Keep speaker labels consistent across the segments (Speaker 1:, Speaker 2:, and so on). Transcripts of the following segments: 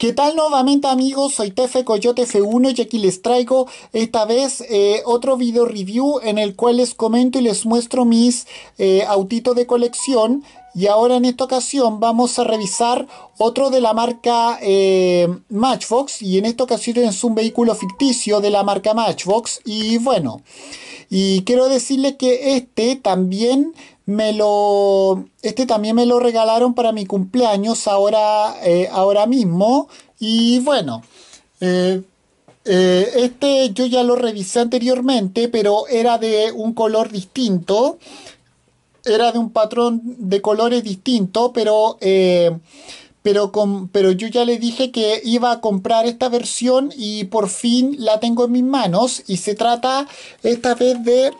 Speaker 1: ¿Qué tal nuevamente amigos? Soy Tefe Coyote F1 y aquí les traigo esta vez eh, otro video review en el cual les comento y les muestro mis eh, autitos de colección y ahora en esta ocasión vamos a revisar otro de la marca eh, Matchbox y en esta ocasión es un vehículo ficticio de la marca Matchbox y bueno, y quiero decirles que este también me lo este también me lo regalaron para mi cumpleaños ahora eh, ahora mismo. Y bueno eh, eh, este yo ya lo revisé anteriormente pero era de un color distinto. Era de un patrón de colores distinto pero pero, con, pero yo ya le dije que iba a comprar esta versión y por fin la tengo en mis manos. Y se trata esta vez de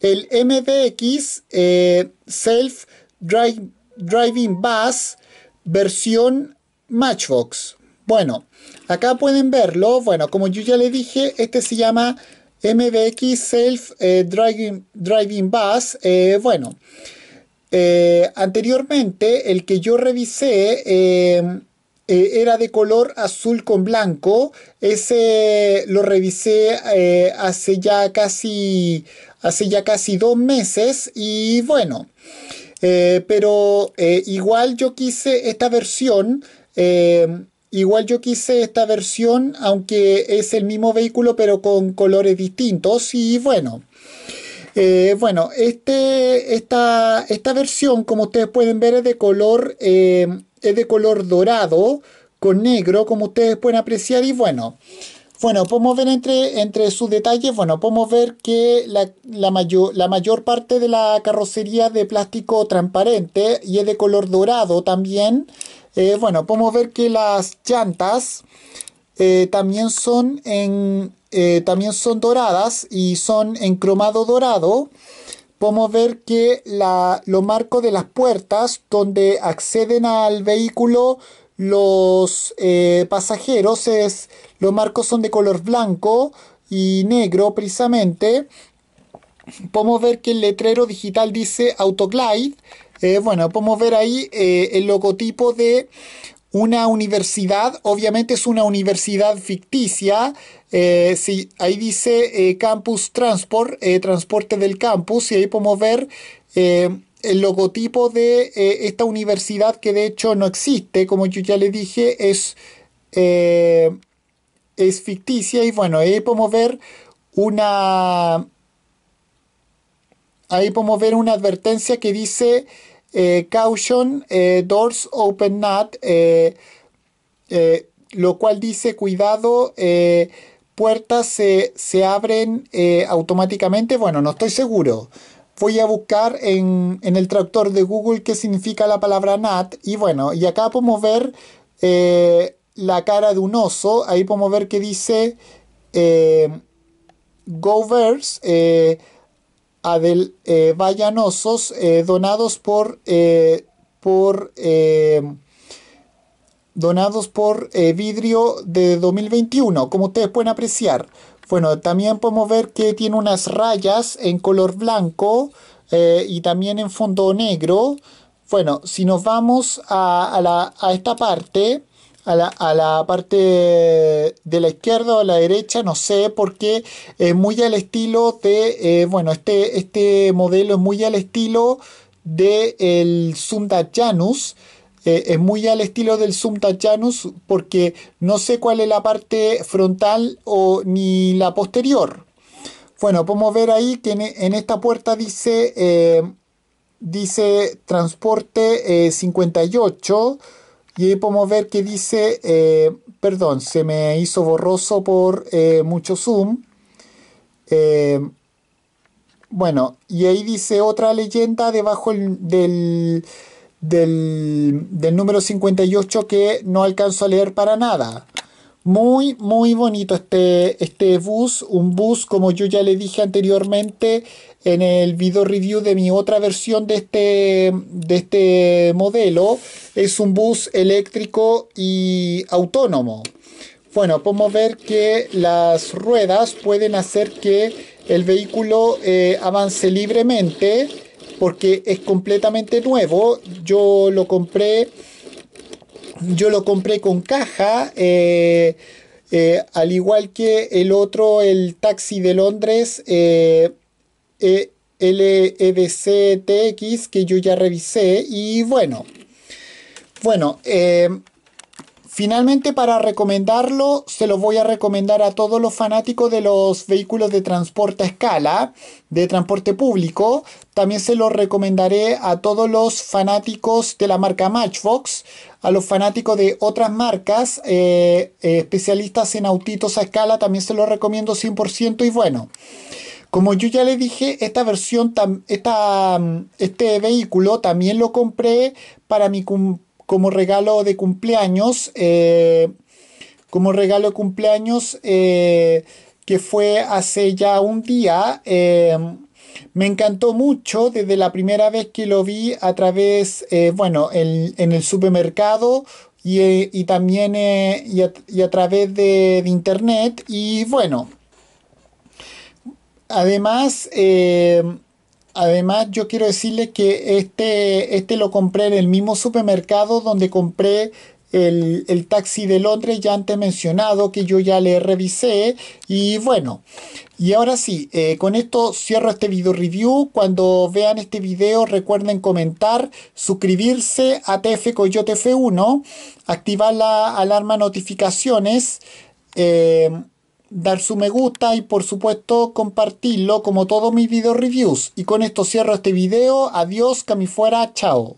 Speaker 1: el MBX eh, Self Driving Bus versión Matchbox. Bueno, acá pueden verlo. Bueno, como yo ya le dije, este se llama MBX Self eh, Driving, Driving Bus. Eh, bueno, anteriormente el que yo revisé era de color azul con blanco. Ese lo revisé hace ya casi hace ya casi dos meses y bueno, eh, pero eh, igual yo quise esta versión, eh, igual yo quise esta versión, aunque es el mismo vehículo pero con colores distintos y bueno. bueno, este, esta, esta versión, como ustedes pueden ver, es de color, es de color dorado con negro, como ustedes pueden apreciar. Y bueno, bueno, podemos ver entre, entre sus detalles, bueno, podemos ver que la, mayor, la mayor parte de la carrocería de plástico transparente y es de color dorado también. Eh, bueno, podemos ver que las llantas eh, también, son en, eh, también son doradas y son en cromado dorado. Podemos ver que la, los marcos de las puertas donde acceden al vehículo los eh, pasajeros es, los marcos son de color blanco y negro precisamente. Podemos ver que el letrero digital dice Autoglide. Eh, bueno, podemos ver ahí eh, el logotipo de una universidad. Obviamente es una universidad ficticia. Sí, ahí dice Campus Transport, transporte del campus. Y ahí podemos ver el logotipo de eh, esta universidad que de hecho no existe, como yo ya le dije, es, eh, es ficticia y bueno, ahí podemos ver una... Ahí podemos ver una advertencia que dice eh, Caution, Doors Open Not, lo cual dice cuidado, puertas se, se abren automáticamente. Bueno, no estoy seguro voy a buscar en, el traductor de Google qué significa la palabra NAT. Y bueno, y acá podemos ver eh, la cara de un oso. Ahí podemos ver que dice eh, Govers, eh, Adel, eh, vayan osos donados por, por donados por vidrio de 2021, como ustedes pueden apreciar. Bueno, también podemos ver que tiene unas rayas en color blanco eh, y también en fondo negro. Bueno, si nos vamos a, a esta parte, a la, a la, parte de la izquierda o a la derecha, no sé, porque es muy al estilo de, eh, bueno, este, este modelo es muy al estilo del el Sunda Janus. Eh, es muy al estilo del Zoom Janus porque no sé cuál es la parte frontal o ni la posterior. Bueno, podemos ver ahí que en, esta puerta dice, eh, dice transporte 58 eh, y ahí podemos ver que dice, perdón, se me hizo borroso por mucho zoom. bueno, y ahí dice otra leyenda debajo del del, número 58 que no alcanzo a leer para nada. Muy, muy bonito este, este bus, un bus como yo ya le dije anteriormente en el video review de mi otra versión de este, de este modelo. Es un bus eléctrico y autónomo. Bueno, podemos ver que las ruedas pueden hacer que el vehículo eh, avance libremente porque es completamente nuevo. Yo lo compré yo lo compré con caja. Eh, eh, al igual que el otro, el taxi de Londres eh, LEDC TX, que yo ya revisé. Y bueno, bueno, Finalmente, para recomendarlo, se lo voy a recomendar a todos los fanáticos de los vehículos de transporte a escala, de transporte público. También se lo recomendaré a todos los fanáticos de la marca Matchbox, a los fanáticos de otras marcas, eh, eh, especialistas en autitos a escala, también se lo recomiendo 100% y bueno. Como yo ya le dije, esta versión, esta, este vehículo también lo compré para mi cumpleaños como regalo de cumpleaños, eh, como regalo de cumpleaños eh, que fue hace ya un día. Eh, me encantó mucho desde la primera vez que lo vi a través, bueno, en el supermercado y, también y a, través de, internet. Y bueno, además Además, yo quiero decirles que este, este lo compré en el mismo supermercado donde compré el, taxi de Londres ya antes mencionado que yo ya le revisé. Y bueno y ahora sí eh, con esto cierro este video review. Cuando vean este video recuerden comentar suscribirse a TF Coyote F1 activar la alarma notificaciones eh, dar su me gusta y por supuesto compartirlo como todos mis video reviews. Y con esto cierro este video. Adiós, que fuera, chao.